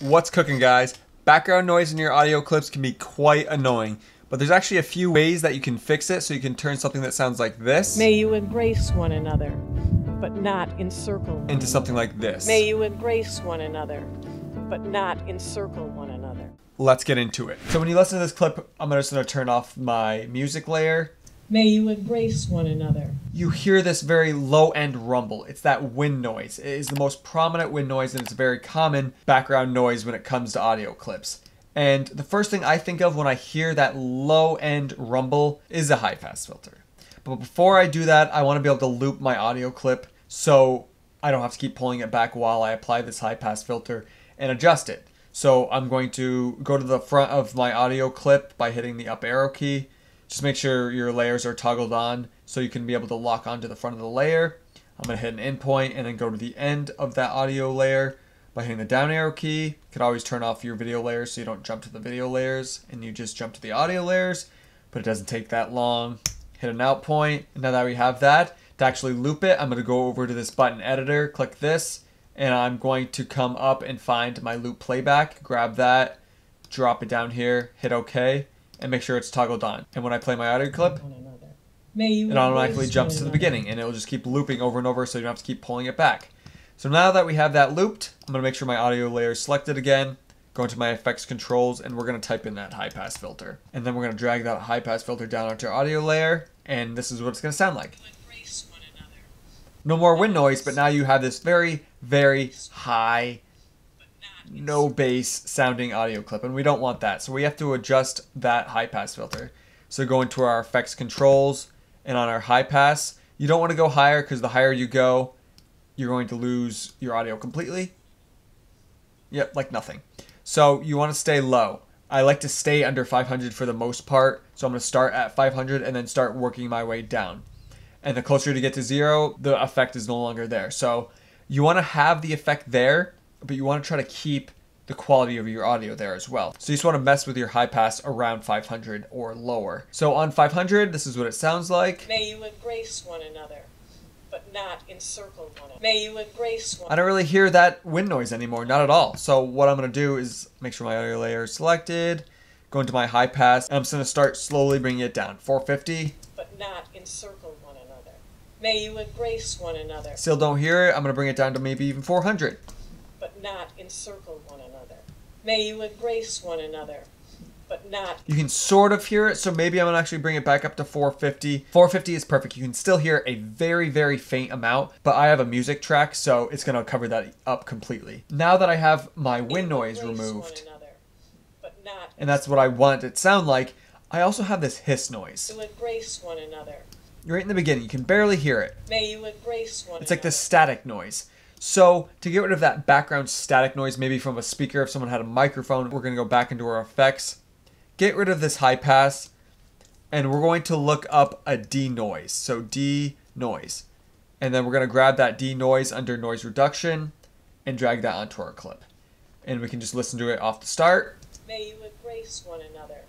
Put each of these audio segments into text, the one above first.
What's cooking, guys? Background noise in your audio clips can be quite annoying, but there's actually a few ways that you can fix it so you can turn something that sounds like this May you embrace one another, but not encircle one into something like this. May you embrace one another, but not encircle one another. Let's get into it. So when you listen to this clip, I'm just going to turn off my music layer. May you embrace one another. You hear this very low end rumble. It's that wind noise. It is the most prominent wind noise and it's a very common background noise when it comes to audio clips. And the first thing I think of when I hear that low end rumble is a high pass filter. But before I do that, I want to be able to loop my audio clip so I don't have to keep pulling it back while I apply this high pass filter and adjust it. So I'm going to go to the front of my audio clip by hitting the up arrow key. Just make sure your layers are toggled on so you can be able to lock onto the front of the layer. I'm to hit an in point and then go to the end of that audio layer by hitting the down arrow key. You can always turn off your video layers so you don't jump to the video layers and you just jump to the audio layers, but it doesn't take that long. Hit an out point, and now that we have that, to actually loop it, I'm going to go over to this button editor, click this, and I'm going to come up and find my loop playback, grab that, drop it down here, hit OK, and make sure it's toggled on. And when I play my audio clip, One another. May you it automatically jumps to the beginning and it'll just keep looping over and over so you don't have to keep pulling it back. So now that we have that looped, I'm going to make sure my audio layer is selected again, go into my effects controls, and we're going to type in that high pass filter. And then we're going to drag that high pass filter down onto our audio layer, and this is what it's going to sound like. Embrace one another, No more wind noise, but now you have this very, very high, but not no bass sounding audio clip, and we don't want that. So we have to adjust that high pass filter. So go into our effects controls, and on our high pass, you don't want to go higher because the higher you go, you're going to lose your audio completely. Yep, like nothing. So you want to stay low. I like to stay under 500 for the most part, so I'm going to start at 500 and then start working my way down. And the closer you get to zero, the effect is no longer there. So you want to have the effect there, but you want to try to keep the quality of your audio there as well. So you just want to mess with your high pass around 500 or lower. So on 500, this is what it sounds like. May you embrace one another, but not encircle one another. May you embrace one I don't really hear that wind noise anymore, not at all. So what I'm going to do is make sure my audio layer is selected, go into my high pass, and I'm just going to start slowly bringing it down. 450, but not encircle one another. May you embrace one another, still don't hear it. I'm going to bring it down to maybe even 400. Not encircle one another. May you embrace one another, but not You can sort of hear it, so maybe I'm gonna actually bring it back up to 450. 450 is perfect. You can still hear a very, very faint amount, but I have a music track, so it's gonna cover that up completely. Now that I have my wind noise removed, one another, but not and that's what I want it to sound like, I also have this hiss noise. to embrace one another. Right in the beginning, you can barely hear it. May you embrace one It's like this static noise. So to get rid of that background static noise, maybe from a speaker, if someone had a microphone, we're gonna go back into our effects, get rid of this high pass, and we're going to look up a DeNoise. So D noise. And then we're gonna grab that DeNoise under noise reduction and drag that onto our clip. And we can just listen to it off the start. May you embrace one another,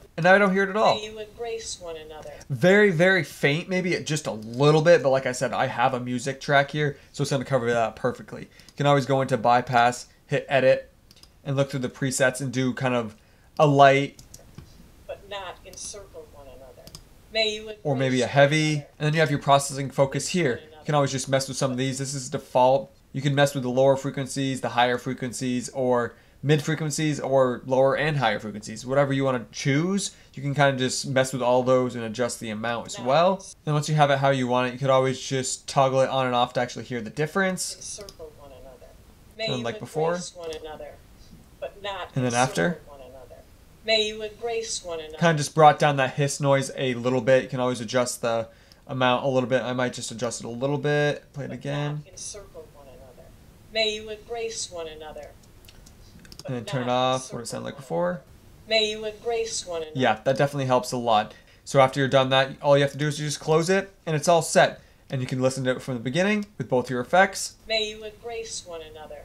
but And now I don't hear it at all. you embrace one another. very very faint maybe just a little bit but like i said i have a music track here so it's going to cover that perfectly you can always go into bypass hit edit and look through the presets and do kind of a light but not encircle one another. May you or maybe a heavy and then you have your processing focus here you can always just mess with some of these this is default you can mess with the lower frequencies the higher frequencies or mid frequencies or lower and higher frequencies whatever you want to choose you can kind of just mess with all those and adjust the amount as well then once you have it how you want it you could always just toggle it on and off to actually hear the difference Encircle one another. May you like before? one another, but not And then after? one another. May you embrace one another. kind of just brought down that hiss noise a little bit you can always adjust the amount a little bit i might just adjust it a little bit play it but again one another. May you embrace one another. And then turn it off what it sounded like before. May you embrace one another. Yeah, that definitely helps a lot. So after you're done that, all you have to do is you just close it and it's all set. And you can listen to it from the beginning with both your effects. May you embrace one another,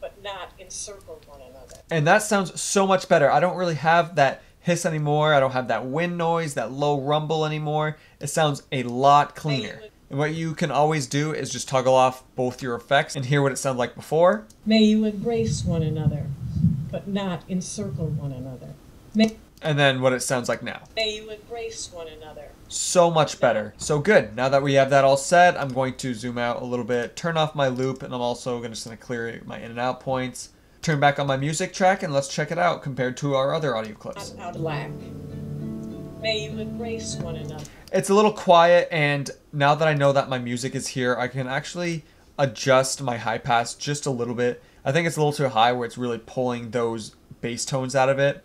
but not encircle one another. And that sounds so much better. I don't really have that hiss anymore. I don't have that wind noise, that low rumble anymore. It sounds a lot cleaner. And what you can always do is just toggle off both your effects and hear what it sounded like before. May you embrace one another, but not encircle one another. May, And then what it sounds like now. may you embrace one another. So much better. So good. Now that we have that all set, I'm going to zoom out a little bit, turn off my loop, and I'm also going to just gonna clear my in and out points. Turn back on my music track and let's check it out compared to our other audio clips. Out black. May you embrace one another. It's a little quiet, and now that I know that my music is here, I can actually adjust my high pass just a little bit. I think it's a little too high where it's really pulling those bass tones out of it.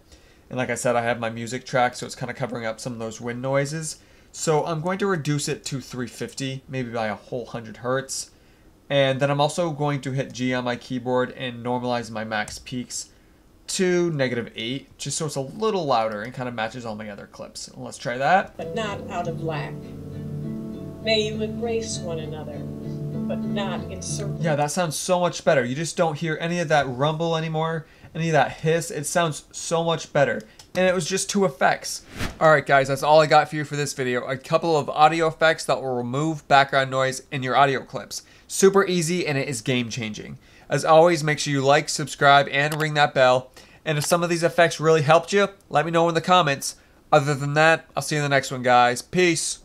And like I said, I have my music track, so it's kind of covering up some of those wind noises. So I'm going to reduce it to 350, maybe by a whole 100 hertz. And then I'm also going to hit G on my keyboard and normalize my max peaks to negative 8, just so it's a little louder and kind of matches all my other clips. Let's try that. but not out of lack. May you embrace one another, but not encircle. Yeah, that sounds so much better. You just don't hear any of that rumble anymore, any of that hiss. It sounds so much better. And it was just two effects. Alright guys, that's all I got for you for this video. A couple of audio effects that will remove background noise in your audio clips. Super easy and it is game changing. As always, make sure you like, subscribe, and ring that bell. And if some of these effects really helped you, let me know in the comments. Other than that, I'll see you in the next one, guys. Peace.